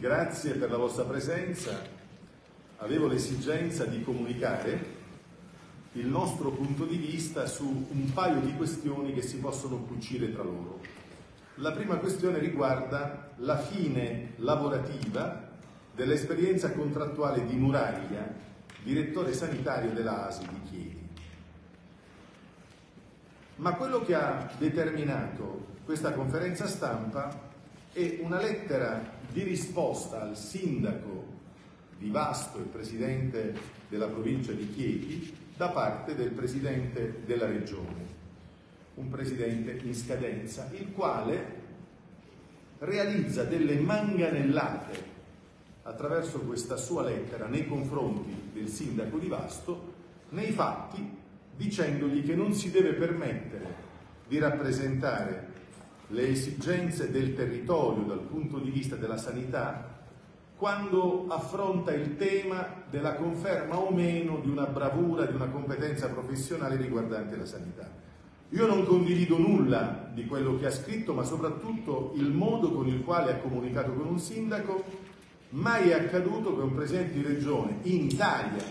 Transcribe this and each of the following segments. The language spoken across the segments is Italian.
grazie per la vostra presenza. Avevo l'esigenza di comunicare il nostro punto di vista su un paio di questioni che si possono cucire tra loro. La prima questione riguarda la fine lavorativa dell'esperienza contrattuale di Muraglia, direttore sanitario della ASI di Chieti. Ma quello che ha determinato questa conferenza stampa è una lettera di risposta al sindaco di Vasto, il presidente della provincia di Chieti, da parte del presidente della regione, un presidente in scadenza, il quale realizza delle manganellate attraverso questa sua lettera nei confronti del sindaco di Vasto, nei fatti dicendogli che non si deve permettere di rappresentare le esigenze del territorio dal punto di vista della sanità quando affronta il tema della conferma o meno di una bravura, di una competenza professionale riguardante la sanità. Io non condivido nulla di quello che ha scritto, ma soprattutto il modo con il quale ha comunicato con un sindaco. Mai è accaduto che un presidente di regione in Italia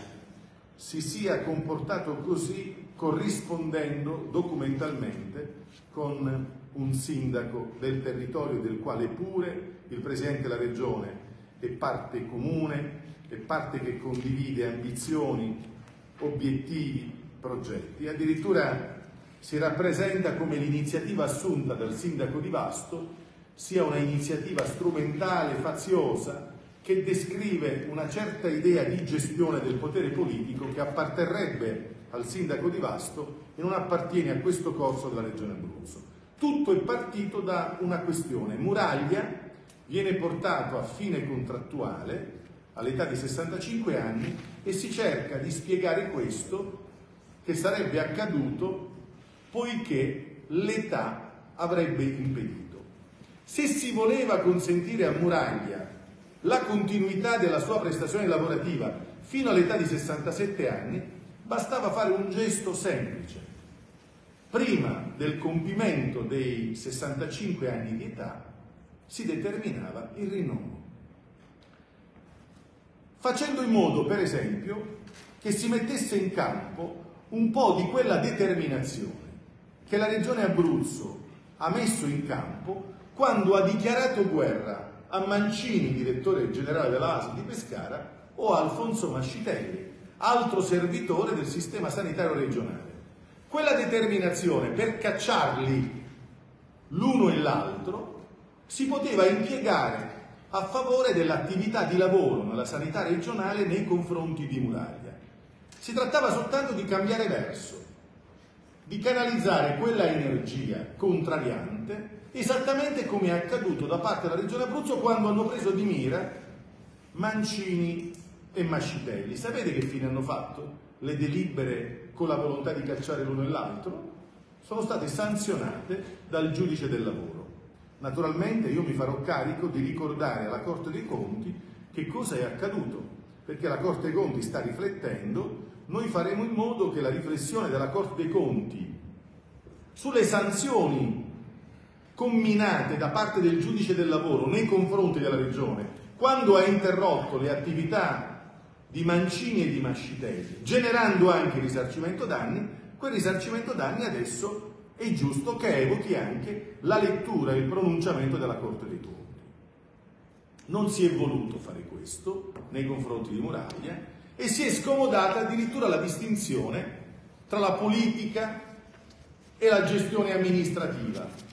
si sia comportato così corrispondendo documentalmente con un sindaco del territorio del quale pure il presidente della regione è parte comune, è parte che condivide ambizioni, obiettivi, progetti. Addirittura si rappresenta come l'iniziativa assunta dal sindaco di Vasto sia una iniziativa strumentale, faziosa, che descrive una certa idea di gestione del potere politico che apparterrebbe al sindaco di Vasto e non appartiene a questo corso della regione Abruzzo. Tutto è partito da una questione. Muraglia viene portato a fine contrattuale all'età di 65 anni e si cerca di spiegare questo che sarebbe accaduto poiché l'età avrebbe impedito. Se si voleva consentire a Muraglia la continuità della sua prestazione lavorativa fino all'età di 67 anni, bastava fare un gesto semplice. Prima del compimento dei 65 anni di età, si determinava il rinnovo. Facendo in modo, per esempio, che si mettesse in campo un po' di quella determinazione che la Regione Abruzzo ha messo in campo quando ha dichiarato guerra a Mancini, direttore generale dell'ASI di Pescara, o a Alfonso Mascitelli, altro servitore del sistema sanitario regionale. Quella determinazione per cacciarli l'uno e l'altro si poteva impiegare a favore dell'attività di lavoro nella sanità regionale nei confronti di Muraglia. Si trattava soltanto di cambiare verso, di canalizzare quella energia contrariante esattamente come è accaduto da parte della Regione Abruzzo quando hanno preso di mira Mancini e Mascitelli. Sapete che fine hanno fatto le delibere con la volontà di cacciare l'uno e l'altro? Sono state sanzionate dal giudice del lavoro. Naturalmente io mi farò carico di ricordare alla Corte dei Conti che cosa è accaduto, perché la Corte dei Conti sta riflettendo, noi faremo in modo che la riflessione della Corte dei Conti sulle sanzioni comminate da parte del giudice del lavoro nei confronti della Regione, quando ha interrotto le attività di Mancini e di Mascitelli, generando anche risarcimento danni, quel risarcimento danni adesso è giusto che evochi anche la lettura e il pronunciamento della Corte dei Conti. Non si è voluto fare questo nei confronti di Muraglia e si è scomodata addirittura la distinzione tra la politica e la gestione amministrativa.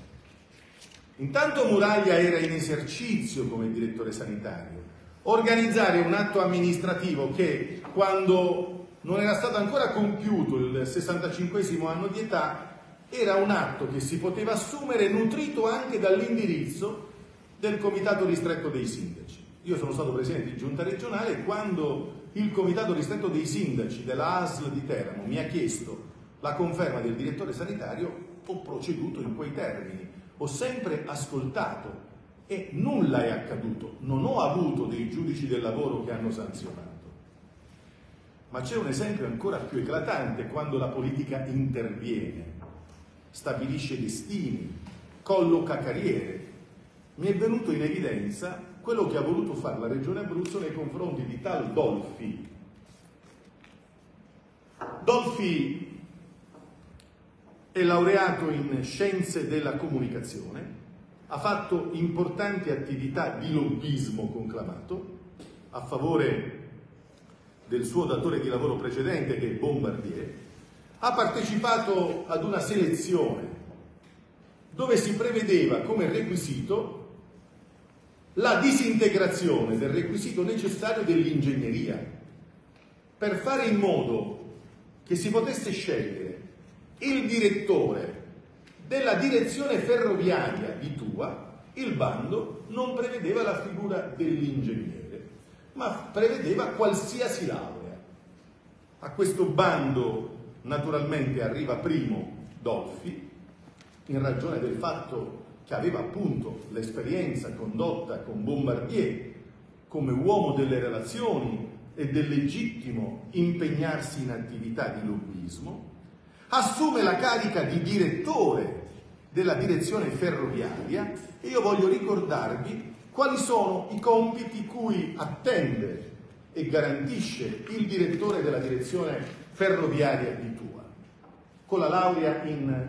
Intanto Muraglia era in esercizio come direttore sanitario. Organizzare un atto amministrativo che quando non era stato ancora compiuto il 65 anno di età era un atto che si poteva assumere nutrito anche dall'indirizzo del Comitato Ristretto dei Sindaci. Io sono stato presidente di giunta regionale e quando il Comitato Ristretto dei Sindaci della ASL di Teramo mi ha chiesto la conferma del direttore sanitario, ho proceduto in quei termini, ho sempre ascoltato e nulla è accaduto, non ho avuto dei giudici del lavoro che hanno sanzionato. Ma c'è un esempio ancora più eclatante quando la politica interviene stabilisce destini, colloca carriere. Mi è venuto in evidenza quello che ha voluto fare la Regione Abruzzo nei confronti di tal Dolfi. Dolfi è laureato in scienze della comunicazione, ha fatto importanti attività di lobbismo conclamato a favore del suo datore di lavoro precedente che è Bombardier, ha partecipato ad una selezione dove si prevedeva come requisito la disintegrazione del requisito necessario dell'ingegneria per fare in modo che si potesse scegliere il direttore della direzione ferroviaria di Tua, il bando non prevedeva la figura dell'ingegnere, ma prevedeva qualsiasi laurea. A questo bando naturalmente arriva primo Dolfi, in ragione del fatto che aveva appunto l'esperienza condotta con Bombardier come uomo delle relazioni e del legittimo impegnarsi in attività di lobbismo, assume la carica di direttore della direzione ferroviaria e io voglio ricordarvi quali sono i compiti cui attende e garantisce il direttore della direzione ferroviaria di Tua, con la laurea in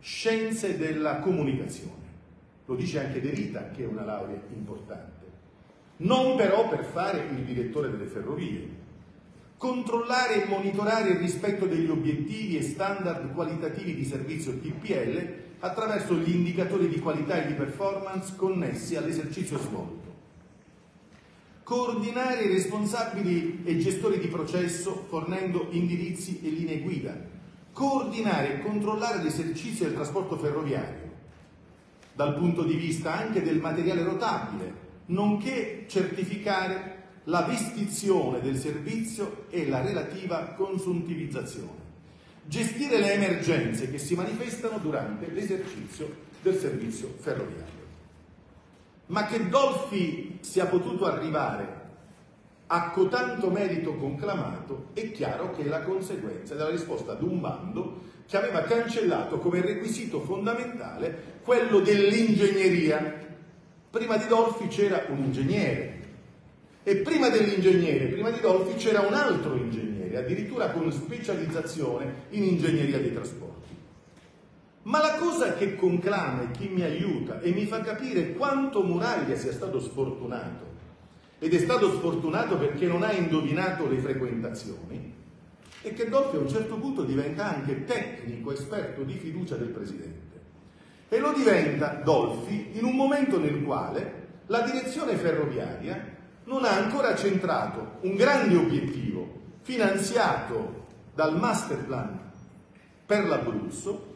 scienze della comunicazione. Lo dice anche De Rita, che è una laurea importante. Non però per fare il direttore delle ferrovie, controllare e monitorare il rispetto degli obiettivi e standard qualitativi di servizio TPL attraverso gli indicatori di qualità e di performance connessi all'esercizio svolto. Coordinare i responsabili e gestori di processo fornendo indirizzi e linee guida. Coordinare e controllare l'esercizio del trasporto ferroviario dal punto di vista anche del materiale rotabile, nonché certificare la vestizione del servizio e la relativa consuntivizzazione. Gestire le emergenze che si manifestano durante l'esercizio del servizio ferroviario. Ma che Dolfi sia potuto arrivare a cotanto merito conclamato è chiaro che è la conseguenza della risposta ad un bando che aveva cancellato come requisito fondamentale quello dell'ingegneria. Prima di Dolfi c'era un ingegnere, e prima dell'ingegnere, prima di Dolfi, c'era un altro ingegnere, addirittura con specializzazione in ingegneria dei trasporti. Ma la cosa che conclama e che mi aiuta e mi fa capire quanto Muraglia sia stato sfortunato, ed è stato sfortunato perché non ha indovinato le frequentazioni, è che Dolfi a un certo punto diventa anche tecnico, esperto di fiducia del Presidente. E lo diventa Dolfi in un momento nel quale la direzione ferroviaria non ha ancora centrato un grande obiettivo finanziato dal master plan per l'Abruzzo,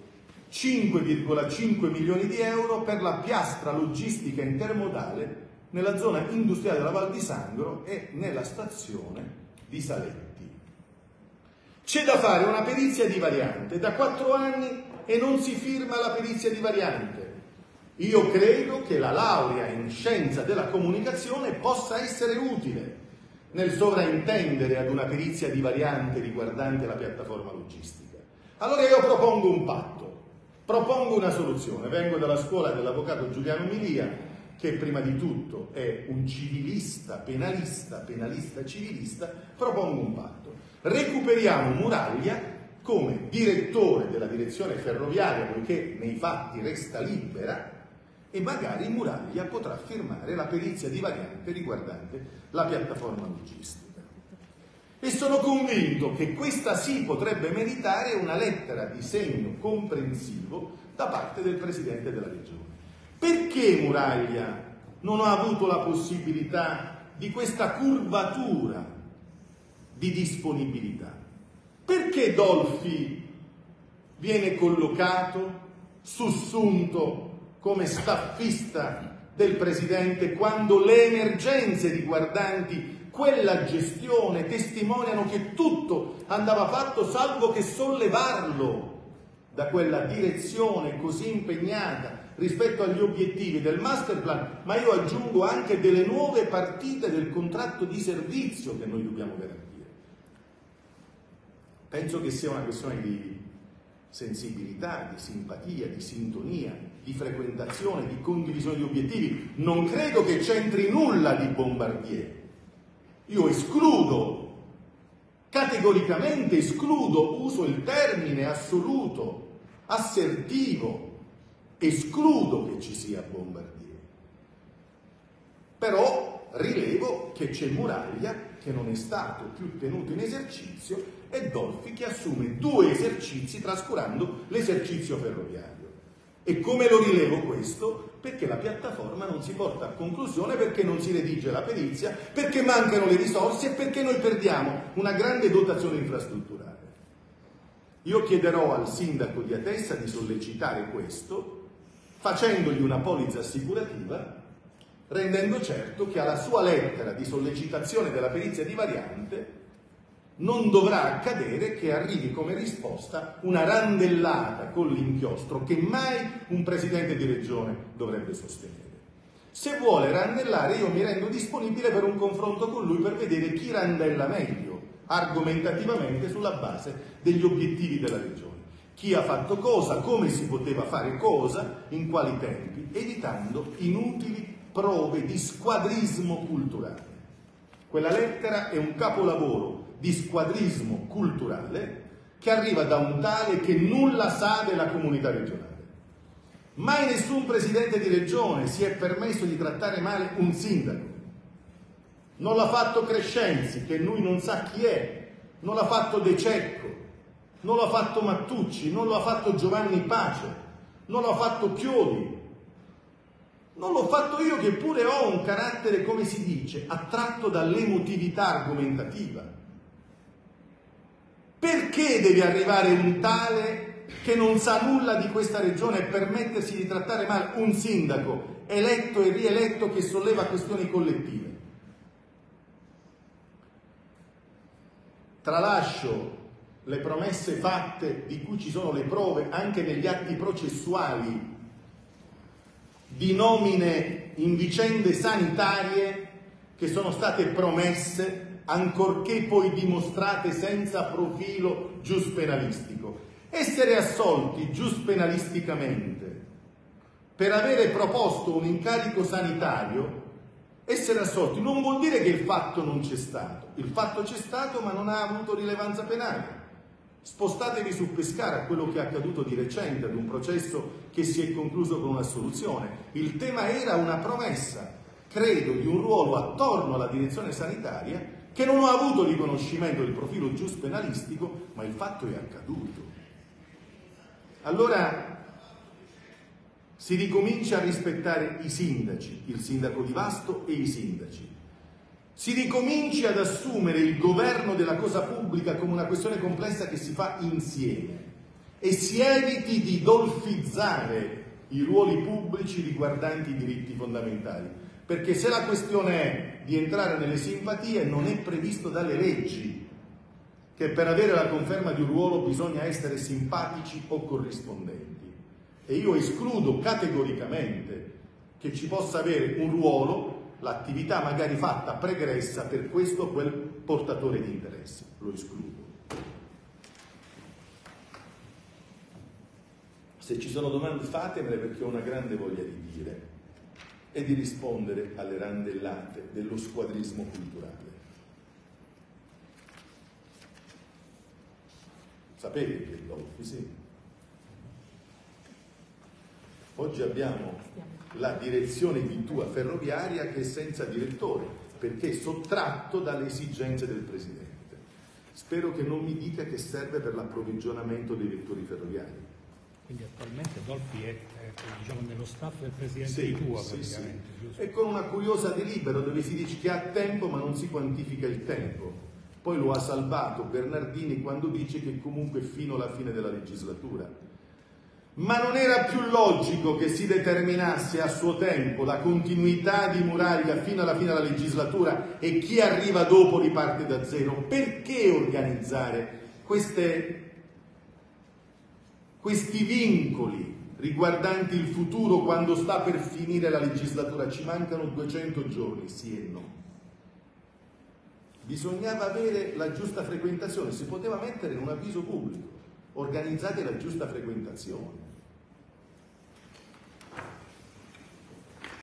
5,5 milioni di euro per la piastra logistica intermodale nella zona industriale della Val di Sangro e nella stazione di Saletti. C'è da fare una perizia di variante, da quattro anni e non si firma la perizia di variante. Io credo che la laurea in scienza della comunicazione possa essere utile nel sovraintendere ad una perizia di variante riguardante la piattaforma logistica. Allora io propongo un patto, propongo una soluzione. Vengo dalla scuola dell'avvocato Giuliano Milia, che prima di tutto è un civilista, penalista, penalista civilista, propongo un patto. Recuperiamo Muraglia come direttore della direzione ferroviaria, poiché nei fatti resta libera, e magari Muraglia potrà firmare la perizia di variante riguardante la piattaforma logistica. E sono convinto che questa sì potrebbe meritare una lettera di segno comprensivo da parte del Presidente della Regione. Perché Muraglia non ha avuto la possibilità di questa curvatura di disponibilità? Perché Dolfi viene collocato, sussunto come staffista del Presidente quando le emergenze riguardanti quella gestione testimoniano che tutto andava fatto salvo che sollevarlo da quella direzione così impegnata rispetto agli obiettivi del master plan, ma io aggiungo anche delle nuove partite del contratto di servizio che noi dobbiamo garantire. Penso che sia una questione di sensibilità, di simpatia, di sintonia di frequentazione, di condivisione di obiettivi. Non credo che c'entri nulla di Bombardier. Io escludo, categoricamente escludo, uso il termine assoluto, assertivo, escludo che ci sia Bombardier. Però rilevo che c'è Muraglia che non è stato più tenuto in esercizio e Dolfi che assume due esercizi trascurando l'esercizio ferroviario. E come lo rilevo questo? Perché la piattaforma non si porta a conclusione, perché non si redige la perizia, perché mancano le risorse e perché noi perdiamo una grande dotazione infrastrutturale. Io chiederò al sindaco di Atessa di sollecitare questo facendogli una polizza assicurativa rendendo certo che alla sua lettera di sollecitazione della perizia di variante non dovrà accadere che arrivi come risposta una randellata con l'inchiostro che mai un presidente di regione dovrebbe sostenere. Se vuole randellare io mi rendo disponibile per un confronto con lui per vedere chi randella meglio argomentativamente sulla base degli obiettivi della regione. Chi ha fatto cosa, come si poteva fare cosa, in quali tempi, evitando inutili prove di squadrismo culturale. Quella lettera è un capolavoro di squadrismo culturale che arriva da un tale che nulla sa della comunità regionale. Mai nessun presidente di regione si è permesso di trattare male un sindaco. Non l'ha fatto Crescenzi, che lui non sa chi è, non l'ha fatto De Cecco, non l'ha fatto Mattucci, non l'ha fatto Giovanni Pace, non l'ha fatto Chiodi, non l'ho fatto io che pure ho un carattere, come si dice, attratto dall'emotività argomentativa. Perché deve arrivare un tale che non sa nulla di questa regione e permettersi di trattare male un sindaco eletto e rieletto che solleva questioni collettive? Tralascio le promesse fatte di cui ci sono le prove anche negli atti processuali di nomine in vicende sanitarie che sono state promesse ancorché poi dimostrate senza profilo giuspenalistico. Essere assolti giuspenalisticamente per avere proposto un incarico sanitario, essere assolti non vuol dire che il fatto non c'è stato. Il fatto c'è stato ma non ha avuto rilevanza penale. Spostatevi su Pescara a quello che è accaduto di recente, ad un processo che si è concluso con un'assoluzione. Il tema era una promessa, credo, di un ruolo attorno alla direzione sanitaria che non ha avuto riconoscimento del profilo giusto penalistico, ma il fatto è accaduto. Allora si ricomincia a rispettare i sindaci, il sindaco di Vasto e i sindaci si ricominci ad assumere il governo della cosa pubblica come una questione complessa che si fa insieme e si eviti di dolfizzare i ruoli pubblici riguardanti i diritti fondamentali. Perché se la questione è di entrare nelle simpatie non è previsto dalle leggi che per avere la conferma di un ruolo bisogna essere simpatici o corrispondenti. E io escludo categoricamente che ci possa avere un ruolo l'attività magari fatta pregressa per questo o quel portatore di interesse. Lo escludo. Se ci sono domande fatemele perché ho una grande voglia di dire e di rispondere alle randellate dello squadrismo culturale. Sapete che Dolfi, sì. Oggi abbiamo la direzione di tua ferroviaria che è senza direttore, perché è sottratto dalle esigenze del Presidente. Spero che non mi dica che serve per l'approvvigionamento dei vettori ferroviari. Quindi attualmente Dolfi è, è diciamo, nello staff del Presidente sì, di Tua sì. Sì. E con una curiosa delibera dove si dice che ha tempo ma non si quantifica il tempo. Poi lo ha salvato Bernardini quando dice che comunque fino alla fine della legislatura ma non era più logico che si determinasse a suo tempo la continuità di Muraglia fino alla fine della legislatura e chi arriva dopo riparte da zero? Perché organizzare queste, questi vincoli riguardanti il futuro quando sta per finire la legislatura? Ci mancano 200 giorni, sì e no. Bisognava avere la giusta frequentazione, si poteva mettere in un avviso pubblico, organizzate la giusta frequentazione